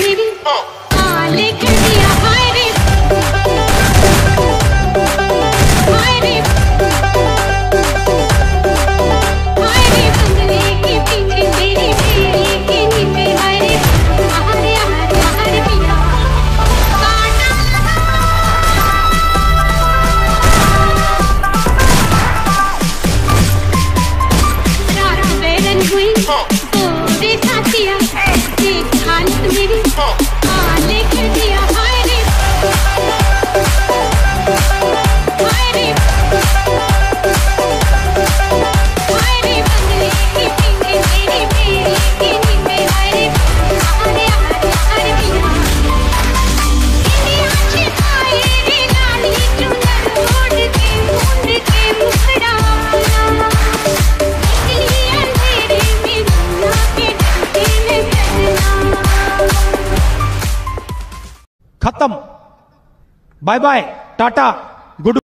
मेरी आ लेकिन खत्म। Bye bye tata good